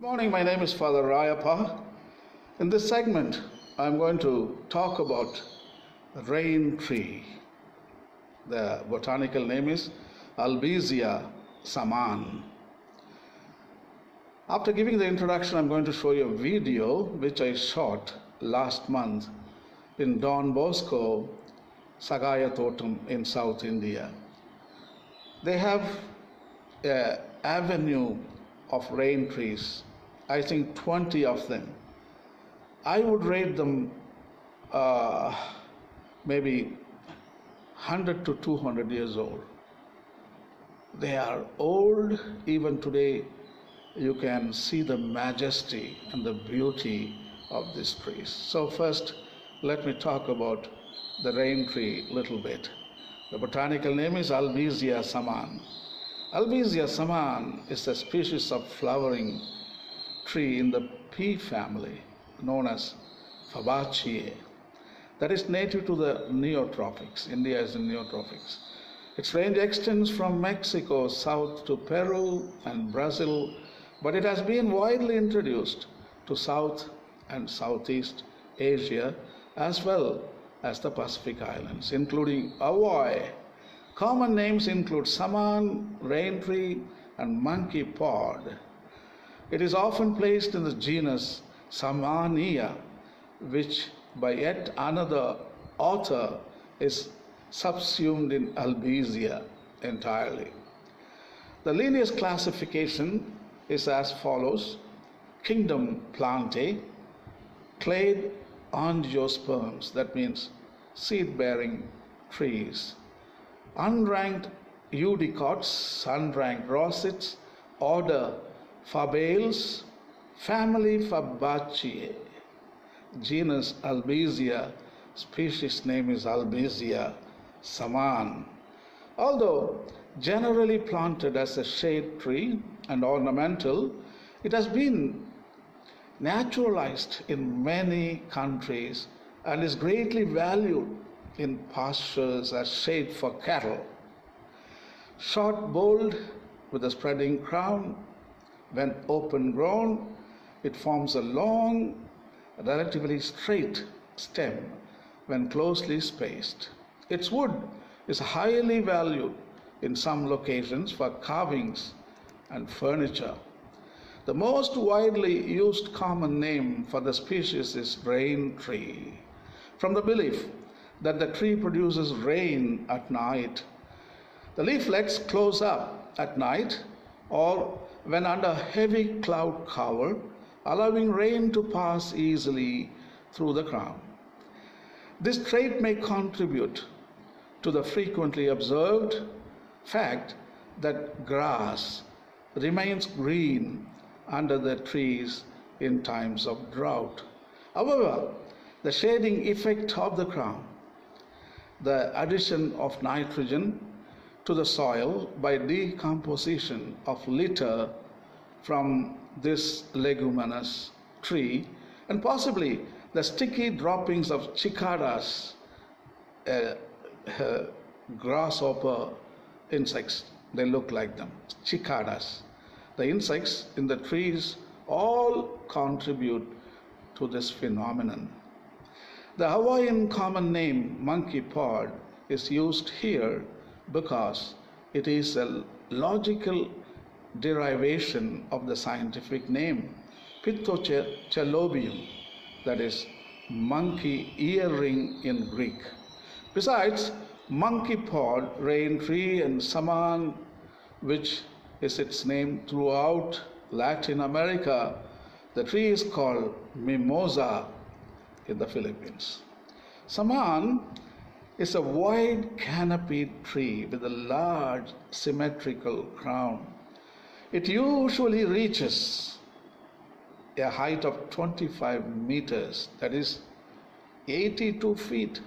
Good morning, my name is Father Rayappa. In this segment, I'm going to talk about the rain tree. The botanical name is Albizia saman. After giving the introduction, I'm going to show you a video which I shot last month in Don Bosco, Sagayathottam in South India. They have an avenue of rain trees, I think 20 of them. I would rate them uh, maybe 100 to 200 years old. They are old, even today you can see the majesty and the beauty of this tree. So, first, let me talk about the rain tree a little bit. The botanical name is Albizia saman. Albizia saman is a species of flowering tree in the pea family known as Fabaceae that is native to the neotropics. India is in neotropics. Its range extends from Mexico south to Peru and Brazil, but it has been widely introduced to South and Southeast Asia as well as the Pacific Islands, including Hawaii. Common names include saman, rain tree, and monkey pod. It is often placed in the genus Samanea, which by yet another author is subsumed in Albizia entirely. The lineage classification is as follows Kingdom Plantae, clade angiosperms, that means seed bearing trees, unranked eudicots, unranked rosids, order Fabales, family Fabaceae, genus Albizia, species name is Albizia saman. Although generally planted as a shade tree and ornamental, it has been naturalized in many countries and is greatly valued in pastures as shade for cattle. Short boled with a spreading crown, when open grown, it forms a long, relatively straight stem when closely spaced. Its wood is highly valued in some locations for carvings and furniture. The most widely used common name for the species is rain tree, from the belief that the tree produces rain at night. The leaflets close up at night or when under heavy cloud cover, allowing rain to pass easily through the crown. This trait may contribute to the frequently observed fact that grass remains green under the trees in times of drought. However, the shading effect of the crown, the addition of nitrogen to the soil by decomposition of litter from this leguminous tree, and possibly the sticky droppings of cicadas, uh, uh, grasshopper insects, they look like them, cicadas the insects in the trees all contribute to this phenomenon. The Hawaiian common name monkey pod is used here because it is a logical derivation of the scientific name Pithecellobium, that is monkey earring in Greek. Besides, monkey pod, rain tree, and saman, which is its name throughout Latin America. The tree is called mimosa in the Philippines. Saman is a wide canopied tree with a large symmetrical crown. It usually reaches a height of 25 meters, that is 82 feet,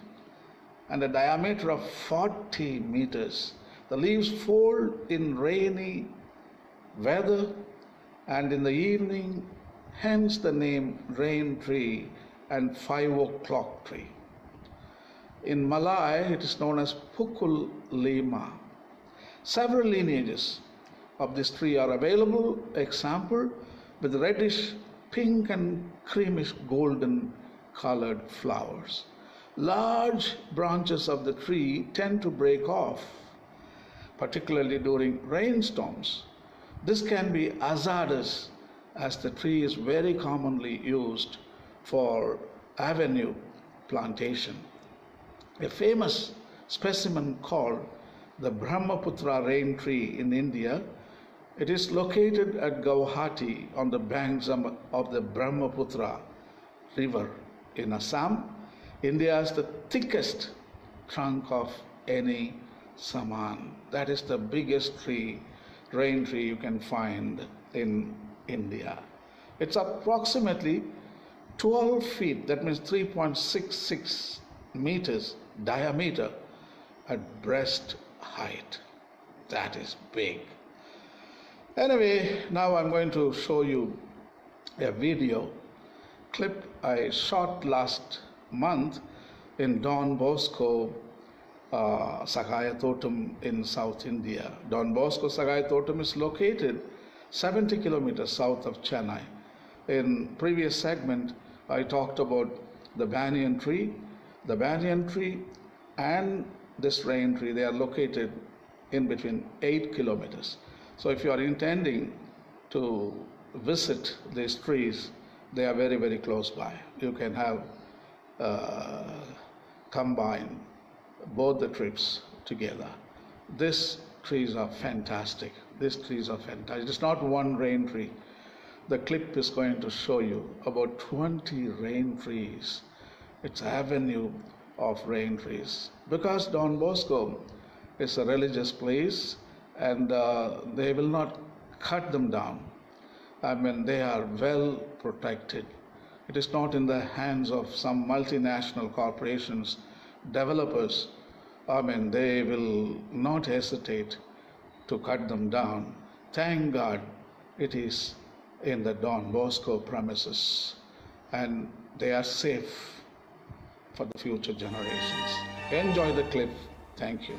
and a diameter of 40 meters. The leaves fold in rainy weather, and in the evening, hence the name rain tree and five o'clock tree. In Malay, it is known as Pukul Lima. Several lineages of this tree are available. Example, with reddish pink and creamish golden colored flowers. Large branches of the tree tend to break off, particularly during rainstorms. This can be hazardous as the tree is very commonly used for avenue plantation. A famous specimen called the Brahmaputra rain tree in India. It is located at Guwahati on the banks of the Brahmaputra river in Assam. India has the thickest trunk of any saman. That is the biggest tree, rain tree you can find in India. It's approximately 12 feet, that means 3.66 meters diameter at breast height. That is big. Anyway, now I'm going to show you a video clip I shot last month in Don Bosco uh, Sagayathottam in South India. Don Bosco Sagayathottam is located 70 kilometers south of Chennai. In previous segment, I talked about the banyan tree. The banyan tree and this rain tree, they are located in between 8 kilometers. So if you are intending to visit these trees, they are very, very close by. You can have uh, combine both the trips together. These trees are fantastic. These trees are fantastic. It's not one rain tree. The clip is going to show you about 20 rain trees. It's avenue of rain trees. Because Don Bosco is a religious place and uh, they will not cut them down. I mean, they are well protected. It is not in the hands of some multinational corporations, developers. I mean, they will not hesitate to cut them down. Thank God it is in the Don Bosco premises and they are safe for the future generations. Enjoy the clip. Thank you.